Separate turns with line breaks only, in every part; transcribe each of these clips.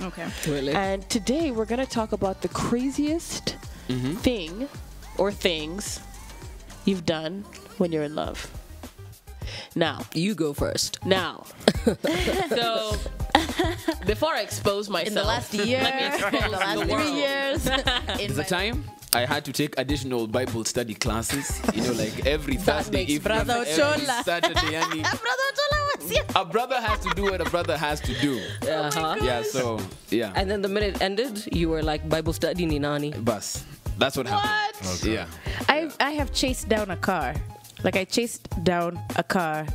Okay.
Really?
And today we're going to talk about the craziest mm-hmm. thing or things you've done when you're in love. Now,
you go first.
now. so, before I expose myself,
In the last year,
let me expose
in the last
the
three years, in
There's a
my-
time I had to take additional Bible study classes. You know, like every Thursday
makes
evening,
Brother
every
Ochola.
Saturday. yani,
Brother Ochola was here.
a brother has to do what a brother has to do.
Uh-huh.
Yeah, so yeah,
And then the minute it ended, you were like Bible study ni nani.
bus. That's what happened.
What?
Yeah.
I I have chased down a car. Like I chased down a car.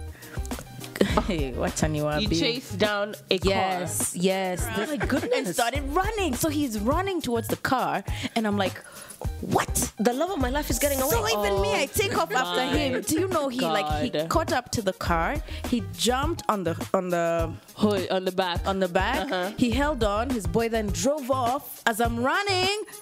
Hey, what's on you?
You chased down a car.
Yes, yes.
Oh my goodness.
And started running. So he's running towards the car, and I'm like, what?
The love of my life is getting away.
So even me, I take off after him. Do you know he like he caught up to the car. He jumped on the on the
Hood on the back.
on the back.
Uh-huh.
He held on. His boy then drove off. As I'm running,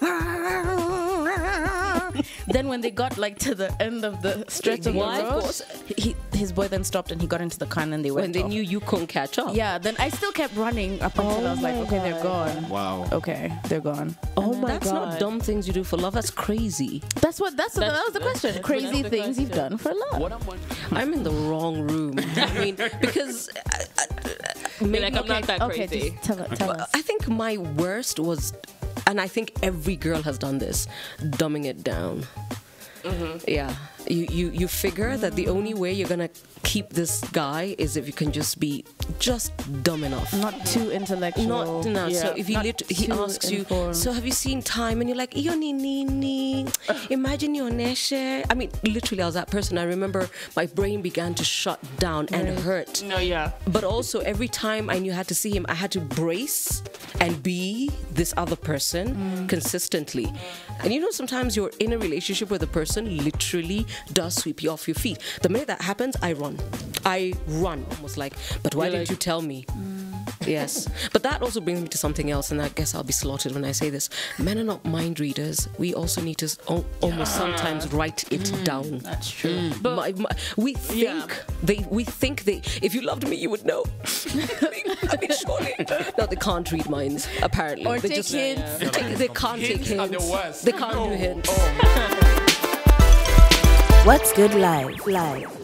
then when they got like to the end of the stretch of the road,
course.
he, his boy then stopped and he got into the car and then they went.
when they
off.
knew you couldn't catch up.
Yeah. Then I still kept running up until I was like,
my
okay, they're gone.
Wow.
Okay, they're gone.
oh my
That's
god.
That's not dumb things you do for love. That's crazy.
That's what. That's, what,
That's-
that was the question.
that's
Crazy
the
things you've done for love.
What I'm.
I'm in the wrong room. I mean, because uh, uh,
Be
maybe,
like, I'm not that
Okay,
crazy.
just tell, tell us.
I think my worst was, and I think every girl has done this, dumbing it down. Mm-hmm. Yeah, you you you figure that the only way you're gonna keep this guy is if you can just be just dumb enough.
Not too intellectual.
Not no. So if he
Not
lit, he
too
asks you, so have you seen time? And you're like, iyo ni nini? Imagine your neshe. I mean, literally, I was that person. I remember my brain began to shut down and hurt.
No, yeah.
But also, every time I knew I had to see him, I had to brace and be this other person mm. consistently. And you know, sometimes you're in a relationship where the person literally does sweep you off your feet. The minute that happens, I run. I run, almost like, but why
You're
didn't
like-
you tell me? Mm. Yes. But that also brings me to something else, and I guess I'll be slaughtered when I say this. Men are not mind readers. We also need to s- al- almost sometimes write it mm. down.
That's true. Mm.
But-
My- my- we think
Yeah.
they we think they if you loved me you would know. I mean, surely. No, they can't read minds, apparently.
Or
they
take hints.
They, take- they can't take
Hints are
hints.
the worst.
They can't do hints. Oh.
What's Good Live. Live.